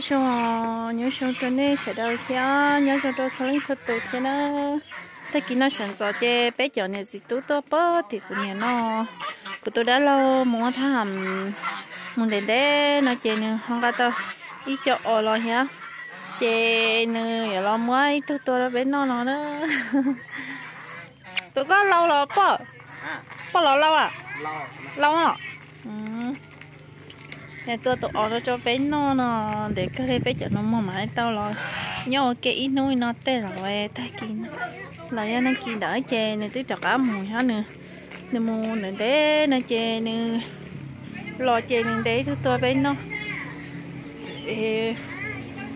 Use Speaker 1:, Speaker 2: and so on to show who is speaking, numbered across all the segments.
Speaker 1: nói chung nhớ chung tôi này sẽ đâu kia nhớ chung tôi sẽ lên số tổ kia nữa thế kia nó sẵn cho chế bé nhỏ này gì tốt tốt bớt thì cũng nhà nó. Của tôi đã lâu muốn tham muốn đến đây nó chế nữa không có tao. Ít cho ở lo hả? Chế nữa giờ lo mới tôi tôi đã bé nó nó nữa tôi có lâu rồi bớt. Bớt lâu lâu à? Lâu. À nhà tôi tụi ở cho bé nó nó để cái bé cho nó mà mãi tao rồi nhớ cái ít nuôi nó tê rồi ta kia là nó kia đỡ chè này tới chọc ấm mùi hết nữa nên mua nên để nó chè nữa lo chè nên để tụi tôi bé nó.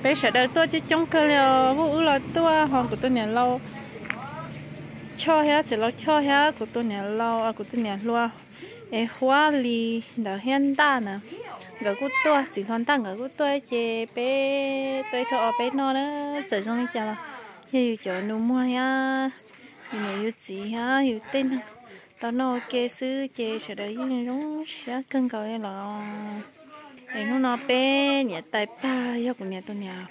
Speaker 1: Bé sợ đời tôi chứ trong cái là vũ là tôi hoàng của tôi nhà lâu cho hết thì lo cho hết của tôi nhà lâu à của tôi nhà luôn e hoa li đã hiện đại nè gỡ cút tua, chỉ còn tăng gỡ cút tua chè bé tôi thọ, bé nó nữa trở trong đi chả là hiểu chỗ nó mua ha hiểu hiểu gì ha hiểu tên tao nó kê sư chè sẽ đấy như nó sẽ cân cầu là em nó nó bé, nhà tay ba yêu của nhà tôi nhà.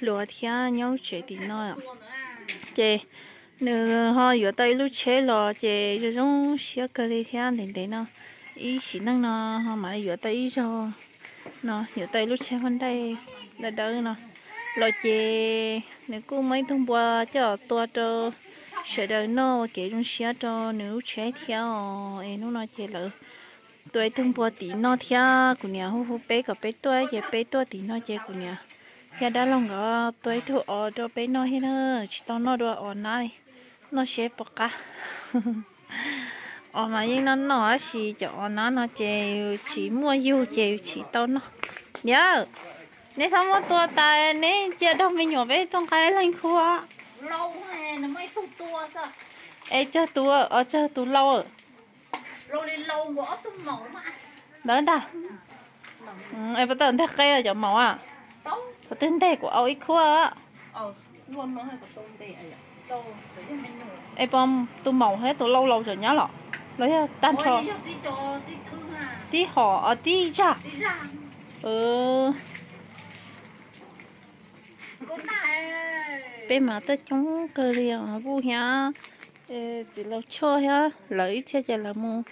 Speaker 1: Lúa thia nhau chuyện thì nó chè nếu họ vừa tay lúc chế lò chè rồi giống sẽ cân đi thia đến đấy nó ý, chỉ năng nó họ mà giữa tay cho nó, giữa tay lúc xe con đây là đỡ nó. Lò chè, nếu cô mấy thông qua cho tua cho sẽ đỡ nó, kể trong xe cho, nếu chế theo em nó nói chè lỡ. Tôi thông qua tí nó theo, của nhà hú hú bé cả bé tôi chè bé tôi tí nó chè của nhà. Hiện đã lòng có tôi thu ở cho bé nó hết nữa chỉ tao nó đùa ở này nó sẽ bọc cả. ở mà nhưng nó nó chỉ cho nó nó chè chỉ mua yêu chè chỉ tao nó. Nhớ. Nếu không có tua ta nếu chưa đâu mình nhỏ bé trong cái lên khu á.
Speaker 2: Lâu hè nó mới thu tua sao?
Speaker 1: Ê cho tua ở cho tua lâu rồi
Speaker 2: rồi đi lâu gõ tung mẫu mà
Speaker 1: đỡ ta ừ, em bắt đầu thắc cây ở chỗ màu à có tên đề của ôi khu á.
Speaker 2: Ờ luôn nó hay có à để cho mình nhổ.
Speaker 1: Em bom tôi màu hết tôi lâu lâu rồi nhớ lọ lấy tan
Speaker 2: à?
Speaker 1: Tí họ ở tí
Speaker 2: con này
Speaker 1: bên mà tới chúng cơ liền bu nhá. Ê, chỉ lâu cho ha lấy xe giờ là mua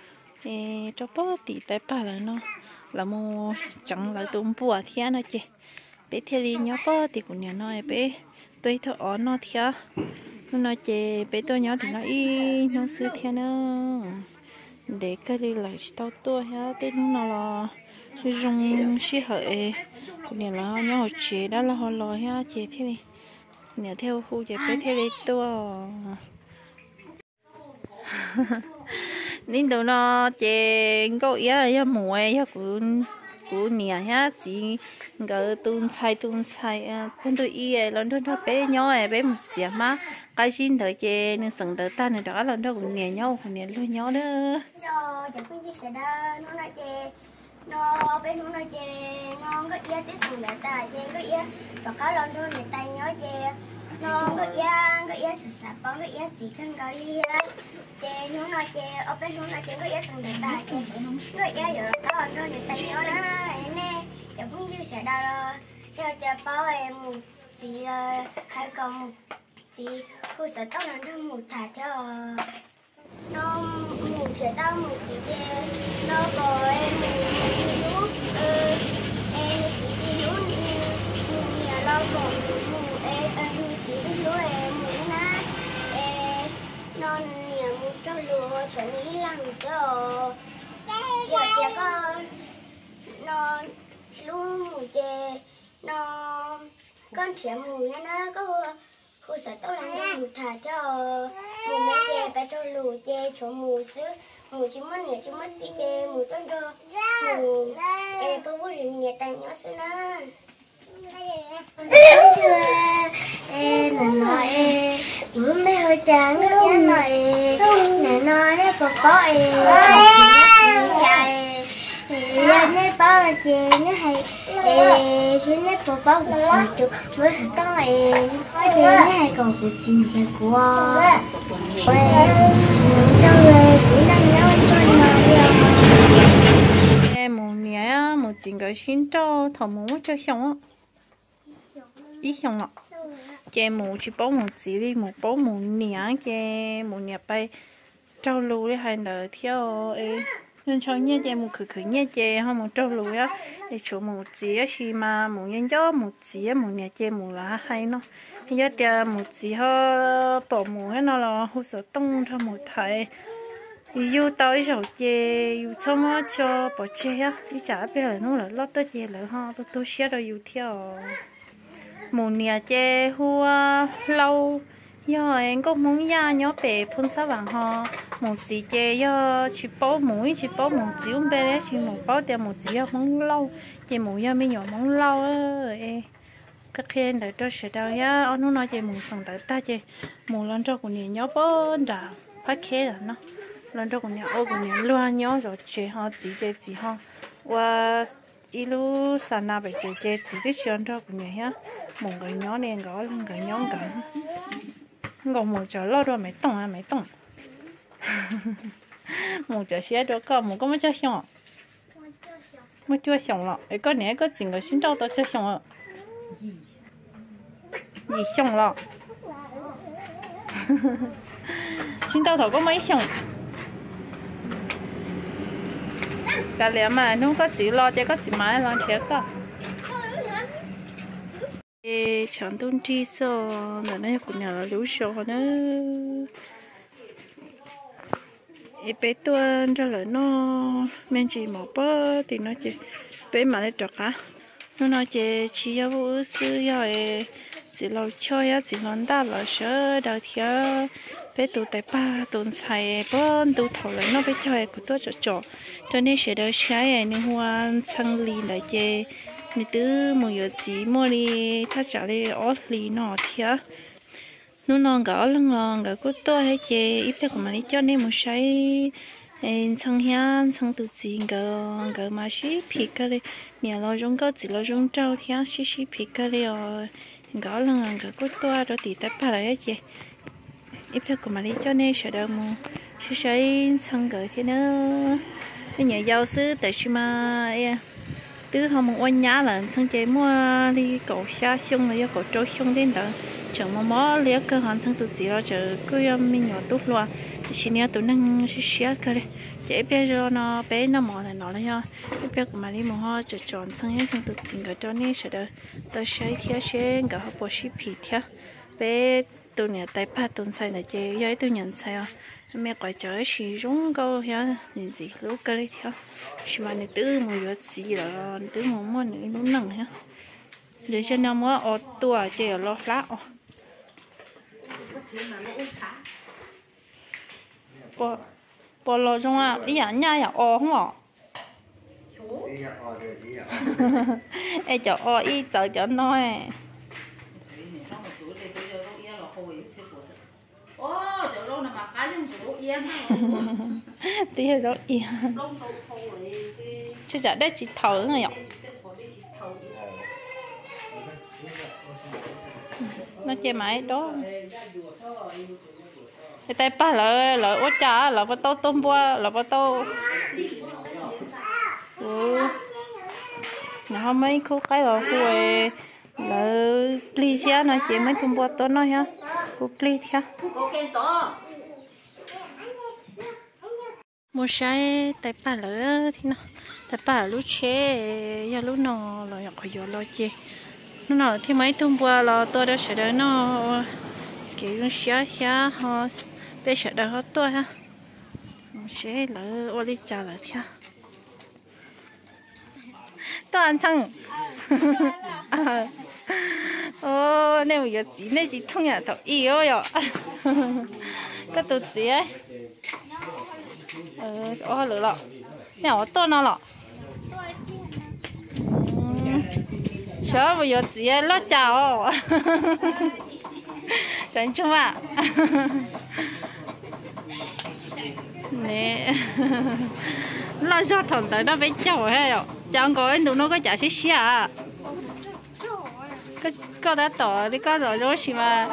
Speaker 1: cho bó tỷ tay ba là nó. Là mua chẳng lại tụm bùa thia nó chị bé thia đi nhớ bó thì cũng nhà nó bé. Tôi thọ ở nó thia nó nói chị bé tôi nhớ thì nó y nó xưa thia nữa để cái đi lại tao tua ha, tên nó là dùng xí hợi. Cũng như là nhau học chế đó là họ lo ha chế thế này. Nhớ theo khu chế cái thế này tua nên đầu nó chế có ý là mua ya cũng cũng nhà ha, chỉ cái tuôn xay tuôn xay à, con tôi ý lần đó nó bé, nhỏ bé một gì má cái xin thời chế nên sừng tới ta nên đó là nó cũng nhẹ nhau, cũng nhẹ luôn nhau đó.
Speaker 3: Cho chẳng có chia sẽ đó nó nói chê. Nó, bên nó nói chê. Nó có ý tí sừng lại ta chê có ý. Và cá lần thôi người tay nhớ chê. Nó có ý có ý sự sạp bóng có ý chỉ cần có đi chê, nó nói chê. Ở bên nó nói chê có ý sừng lại ta chê có ý rồi có lần thôi người tay nhớ đó. Em nè chẳng cũng chia sẽ đó cho cho bao em một chỉ ờ, hai còn một chỉ khu sở tóc là nó một thả theo nó mù sẽ đau mù chỉ chê nó có em chỉ lú ờ em lú mù nhà lo còn mù em em chỉ lú em mù na em nó nhà mù cho lúa chuẩn ý làm sao giờ giờ con. nó lú mù chê. Nó con trẻ mù nha nó có khu sở tóc là mù thả cho mù mấy chè bé cho lù chè chỗ mù sứ mù chỉ mất nhẹ chỉ mất tí chè mù tôn cho mù. Ê bố bố rình nhẹ tay nhỏ sứ na ê nè nói ê bố mẹ hơi trắng nó nhá nói nè đấy bố bố ê chạy ê nè bố chè nó hay ê chứ nè bố bố của chị tụ mới thật tao ê ê nè còn của chị thì của ê đâu ê quý đang nhớ cho nó
Speaker 1: em một nhé một chuyện cái xin cho thầu muốn cho xong á ít xong mù chỉ bố mù chỉ đi bố mù nhẹ chè mù nhẹ bay trâu lù đi hai đợt theo ấy nên cho nhé chè một khử khử nhé chè không một trâu lù á. Để chỗ một chỉ á xí mà, một nhân gió, một chỉ á nhà nhẹ một lá, hay nó. Giờ tiệt một chỉ họ bỏ mù hết nó là hồ sơ tung cho một thầy. Yêu tao rồi chè yêu cho mà cho bỏ chè á. Đi trả bây giờ nó là lót tới chè là ha tôi tôi sẽ rồi yêu theo. Một nhà chè hoa à, lâu do em có muốn ra nhớ về phun sáu vàng ho một chỉ chè do chỉ bỏ mũi chỉ bỏ một chỉ uống bé đấy chỉ một bỏ tiền một chỉ mong lâu chè mũi ya mới nhỏ mong lâu ơi các khen để cho sẽ đau ya ông nó nói chè mũi sòng tới ta chè mũi lần cho của nhà nhớ bó đã phát khé rồi nó lần cho của nhà ô của nhà luôn nhớ rồi chè ho chỉ chè chỉ ho và ilu sana bị chè chè chỉ biết chuyện cho của nhà ha một cái nhỏ này gõ lên cái nhỏ cái ngồi một chỗ lo rồi mày tông à mày tông một chỗ xe đó có một cái mấy chỗ xong một chỗ xong lọ cái có nè có chỉnh cái xin trao tao chỗ xong rồi gì xong lọ xin trao thầu có mấy xong cả lẽ mà nó có chỉ lo cho có chỉ mãi lo chết cả chẳng tôn chi so là nó cũng nhờ lũ sổ nữa ê bé tuần cho lại nó men chỉ một bơ thì nó chỉ bé mà nó trọc á nó nói chỉ chỉ yêu vô sư yêu ê chỉ lâu chơi á chỉ lần ta là sợ đầu thiếu bé tụ tại ba tụ xài bơn tụ thầu nó bé chơi của tôi cho cho cho nên sẽ đỡ sai nên hoa sang liền lại chơi mình tư mua giờ chỉ mua đi ta trả đi ở lì nọ thia nó non gõ lăng lon gõ cốt to hay chè ít nhất mà đi cho nên một sai sang hian sang tự chỉ gõ gõ mà xí phi cái đi. Nhà lo giống gõ chỉ lo giống trâu thía xí xí phi cái đi rồi. Gõ lăng lon gõ cốt to đó thì ta phải lại chè ít nhất mà đi cho nên sợ đâu mua xí xí sang gõ thế nữa. Cái nhà giàu sư tại sao mà tứ không một oanh nhá là sang chế mua đi cổ xa xung là do cổ trâu xung đến đó. Chẳng mà mó lấy cơ hòn sang tự chỉ lo chờ cứ um, mình nhỏ tốt luôn thì xin nhớ tụi năng xí xía cơ đấy chế bây giờ nó bé nó mỏ này nó là nhau bé của mà đi mua hoa chờ chọn sang hết sang tự chỉ cái cho nên sẽ đợi tôi sẽ theo sẽ cái họ bỏ ship phí theo bé tụi nhà tay pa tụi sai là chế giấy tụi nhận sai à mẹ gọi chờ chỉ rung câu ya nhìn gì lúc cái theo chỉ mà người tư một giờ gì là tư một món nữa nó nặng ha để cho nó mua ở tua chơi lo lá ở bỏ bỏ lo trong à ý à nhà à ở không ạ ai cho ở ý chờ cho nói tí hơi rõ yên chứ giờ đây chỉ thở người nhở nó chơi máy đó cái tay ba là là ốt trà là bắt tô tôm bua là bắt tô ừ nó mấy khu cái là khu là pli thia nó chỉ mấy tôm bua to nó ha khu pli thia một sai tại bà lỡ thì nó tại bà lú chế giờ lú nào là học giờ lo chế nó nào thì mấy tuần qua là tôi đã sẽ đến nó kiểu xia xia họ bé sẽ đỡ họ tôi ha. Sẽ lỡ, ô đi trả lỡ theo tôi ăn chăng ờ. ô nếu giờ chỉ nên chỉ thông nhà thọ yêu rồi các tổ chức gì ấy ờ chỗ lửa lọ nhỏ to nó lọ sợ bây giờ chỉ lót chào chẳng chung à nè lo cho thằng tới nó phải chào hay rồi chẳng có anh tụi nó có trả xí xí à có có đã tỏ đi có rồi rồi mà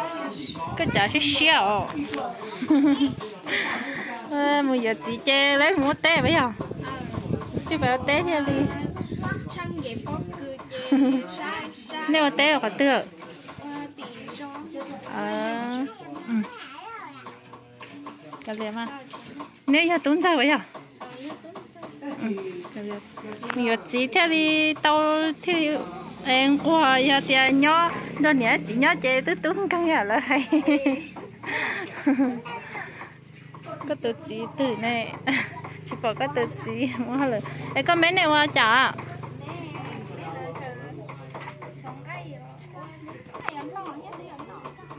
Speaker 1: có trả xí xí à à, bây giờ chị che lấy mua té bây giờ chứ phải té theo đi nếu té phải tựa. À ừ. Cái gì mà. Nếu giờ tuấn sao vậy à ừ nhiều chỉ theo đi tàu theo em qua giờ thì nhỏ đó nhớ chỉ nhớ chơi tới tuấn căng nhà là hay có tự chí từ này. Chỉ bỏ có tự chí, mua hả lời ấy có mấy này qua chả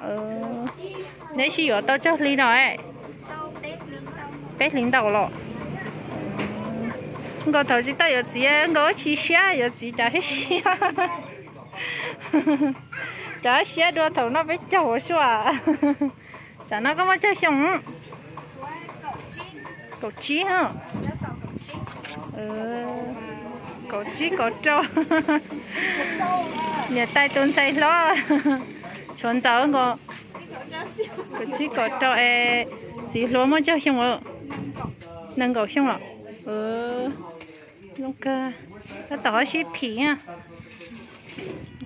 Speaker 1: ừ. Nếu chỉ ở tao cho ly nói bếp lính đầu lọ có thầu chỉ tao có gì có chỉ xe có gì chả hết xe chả xe đua thầu nó phải chầu xua chả nó có mà chơi xong cậu chí hả ừ cậu chí cậu trâu. Nhà tay tôn say lo. Chuẩn cháu ngọ. Cậu chí cậu trâu. E chỉ lo mà cho xong rồi nâng cậu xong rồi ừ lúc cơ nó tỏ xí phí à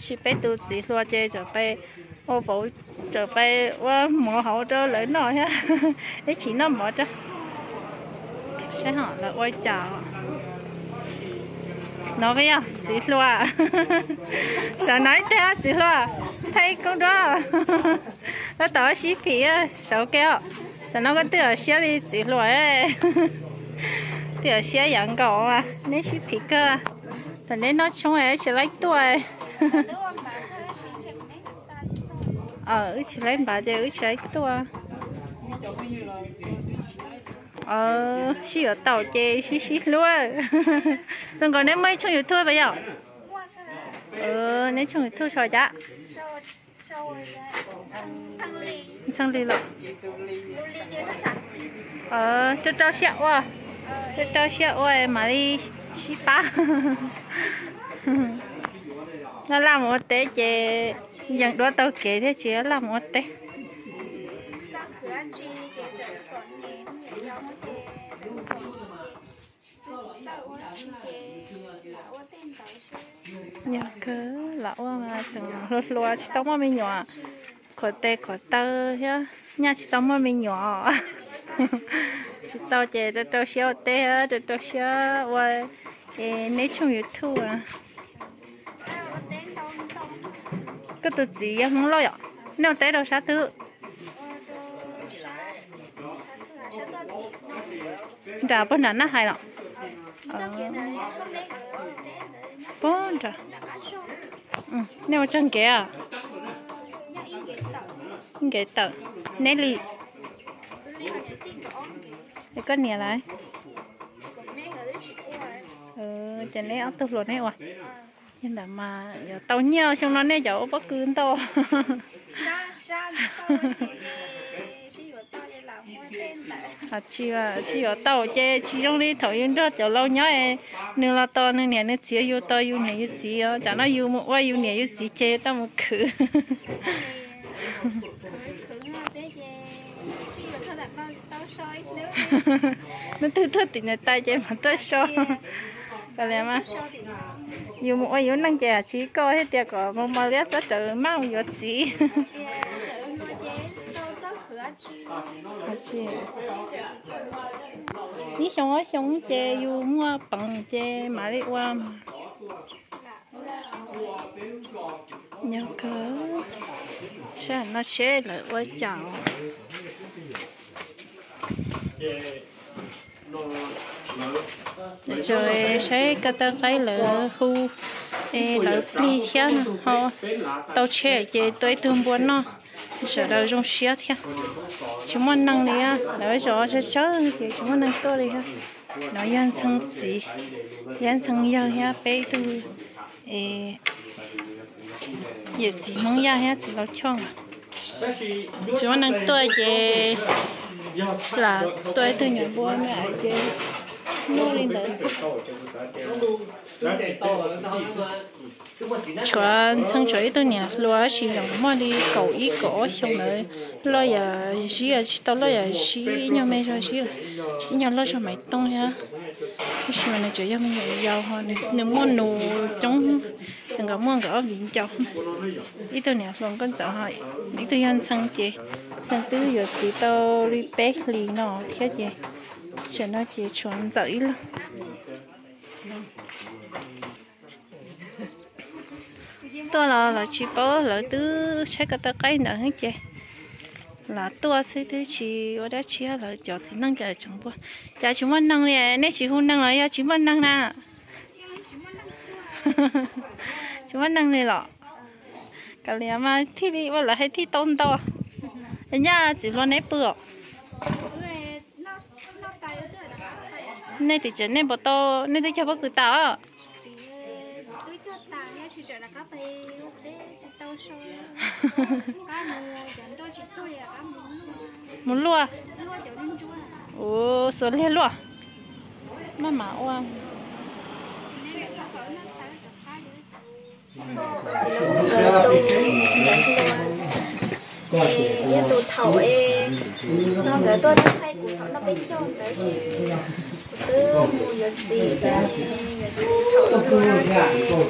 Speaker 1: xí bé tu chỉ lo chơi cho bé ô bố cho bé ô mỏ hậu cho lấy nó ha. Ấy chỉ nó mỏ cho sẽ hỏi là, ôi chào nó với nhau chỉ loa. Sợ nói theo chỉ loa, thấy con đó. Nó tỏ xí phí á, sợ kéo cho nó có tựa xe đi chỉ loa ấy tựa xe dẫn cậu à nên xí phí cơ. Thành nên nó chung ấy chỉ lấy tuổi ờ chỉ lấy bà giờ chỉ lấy tuổi ờ xí ở tàu chê xí xí luôn. Đừng còn nếu mấy trong youtube bây giờ ờ nếu trong youtube rồi đã. Sang đi rồi ờ cho cho xẹo à cho cho xẹo à mà đi xí phá nó làm một té chê dần đó tao kể thế chứ làm một té nhà cứ lão mà chẳng lột lúa chỉ tao mà mình nhỏ. Khỏi tê khỏi tơ, nhá. Nhà chỉ tao mà mình nhỏ. Chỉ tao chè cho tao xíu tê, á cho tao xíu và nếu trong thu à cái tự gì á, không lo ạ nếu tê đâu sao thứ. Trả bên nào nó hay lắm. Ờ. Bốn trả ừ nếu chân kia à ghế tờ Nelly để có nè lại ừ cho nên áo tôi luôn này à nhưng mà mà tao nhau trong nó này cháu bất cứ tao à à chị ở tàu chơi chị trong đi thầu yên đó cho lâu nhớ em là to nên nè nó chỉ yêu to, yêu nè yêu chỉ á chả nó yêu một qua yêu nè yêu chỉ chơi tao một khử. Nó thứ thứ thì người ta chơi mà so cái này mà. Yêu một yêu năng chơi à, chỉ có hết có trời mau, yêu chỉ Dạ, chị ní xong xong chè yêu mua bằng chè mà đi qua nhớ cớ. Sao nó sẽ lại quay chào? Dạ, Rồi sẽ cái ta cái là khu là đi theo họ tàu xe về tôi thương buồn nó sợ đâu trong xiết kia chúng mình năng này á nói rõ, sẽ sợ thì chúng mình năng to đi ha. Nói yên thân gì yên thân yêu ha, bé tu ê. Giờ chỉ mong yêu ha, chỉ lo chong chúng mình năng to gì là tôi từ nhà bố mẹ về chuẩn sang chuối tôi nè lo sử dụng mà đi cầu ý cổ xong rồi. Lo giờ xí ở tao lo giờ xí nhau mấy rồi xí nhau lo cho mày tông ha cái chuyện này chỉ cho mình giàu hơn. Nếu mua nụ trong thằng gặp mua gõ viện chồng ít tôi nè luôn con chợ hỏi. Ít tôi ăn sang chị sang tứ giờ chỉ tao đi bé lì nó thiết gì cho nó chỉ chuẩn dậy luôn tôi là là chỉ có là tứ chắc cái cái nữa hết chị. Là tôi sẽ à, thứ chỉ ở đó chỉ là cho thì năng cái chồng bố. Cha chúng mình năng này nếu chỉ hôn năng là ya chúng mình năng nè. Chúng mình năng này lọ. Cái này mà thi đi vậy là hay thi tôn to. Anh chỉ lo nếp bữa nên thì chỉ nên bỏ to nên thì cho bác cứ tao muốn lúa ồ số lên lúa mà mà oa
Speaker 4: như tụ thầu ấy nó gửi tôi nó hay cụ thầu nó bên trong đấy chứ tư mua giờ gì ra thầu nó ra chỉ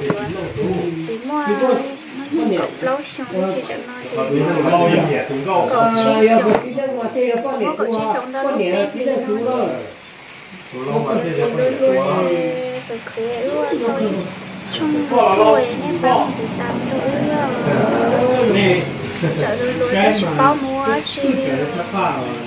Speaker 4: cho nó thì còn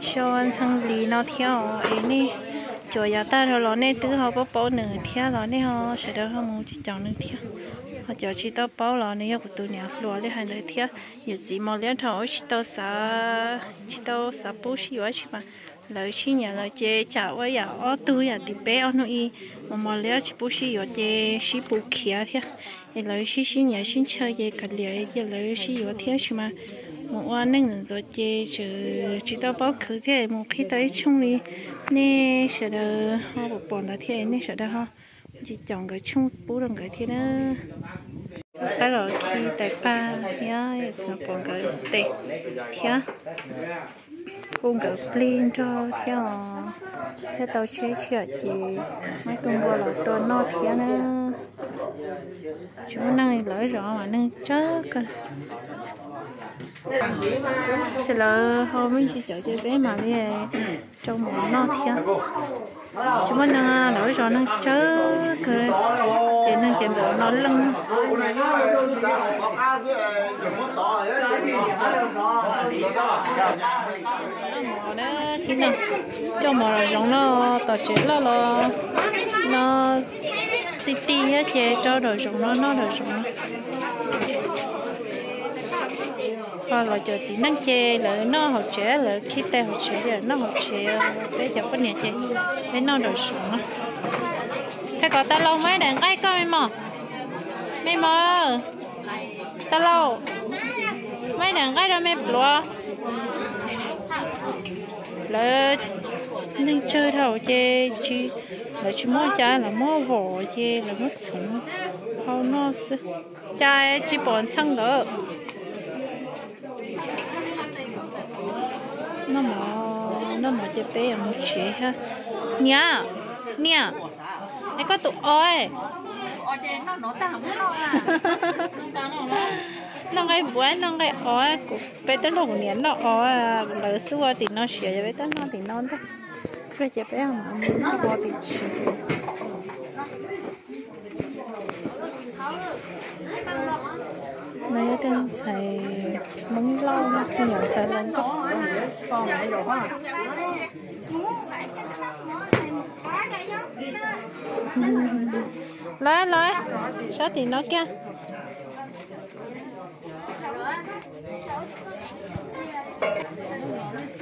Speaker 4: cho nó sang
Speaker 1: cái anh sang lì nó theo ấy nè chỗ nhà ta rồi nó nè tứ họ bảo bảo nửa theo nó nè họ sẽ đâu họ muốn chỉ chọn nửa theo họ cho chỉ tao bảo là nè của tụi nhà lúa để hành được theo giờ chỉ mà liên thầu chỉ tao sa chỉ tao sa bố xí quá chứ mà lời xí nhà lời chế chả quá giờ ở tư giờ thì bé ở nó mà mà liên chỉ bố xí ở chế xí bố kia theo lời xí xí nhà xí chơi về cả liền giờ lời xí ở theo chứ mà một oan nên người rồi chế chứ chỉ tao bảo khử thế một khi tới chung đi nè sẽ được họ bỏ bỏ ra thế nè sẽ được họ chỉ chọn cái chung bố đồng cái thế nữa bắt đầu khi tại ba nhá sẽ bỏ cái tệ thế cùng cái plin cho theo theo tao chơi chuyện chị mấy tuần qua là tôi nó thế nữa chúng năng lỡ rõ mà, năng chết cơ thì là hôm mình sẽ chở chơi bé mà đi trong một nó thiên chúng mình đang lỡ rõ nó chớ cơ. Thì năng kiếm được nó lưng. Mỏ nào cho mỏ là giống nó tỏ chết là nó nó tí tí hết chế cho rồi giống nó nó rồi giống nó họ là cho chỉ năng chế là nó học chế là khi ta học chế là nó học chế bây giờ có nhiều chế bây nó rồi giống cái có ta lâu mấy đàn cái coi mày mò mày mò ta lâu mấy đàn cái đó mày lúa là nên chơi thầu chê chi là chứ mua trái là mua vỏ, chê là mua súng hao nó sư trái chỉ bọn sang đó nó mà nó mà chê bé một chế ha. Nha nha. Cái có tụ ơi
Speaker 5: nó nó à.
Speaker 1: Nó cái buổi nó cái ói của bé tới lồng nó ói lỡ xưa thì nó xỉa bé tới nó thì nó thôi. Cái chế bé mà nó có thì xỉa. Mấy tên xài móng lau nó nhỏ xài lông cấp lấy lấy sao thì nó kia?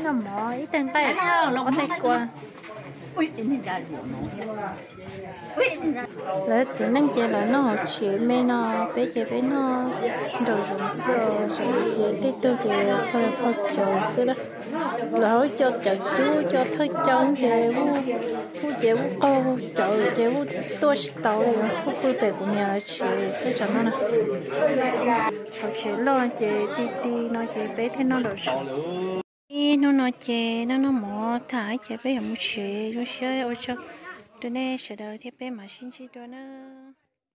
Speaker 1: Nó mỏ ít tên tay. Nó có tay qua lấy chỉ năng chế là nó học chế nó bé chế bé nó đồ dùng sữa rồi chế tết tôi chế phải phải chờ sữa đó là cho chờ chú, cho thôi chọn chế vu vu chế vu cô chờ chế vu tôi tàu rồi không cô bé của nhà chế sẽ cho nó nè. Học chế lo chế đi đi nó chế bé thế nó đồ sữa nó nói chè nó nó mỏ thải chè bé không chè nó chơi ôi cho tôi nè sợ đời thì bé mà xin chi tôi nữa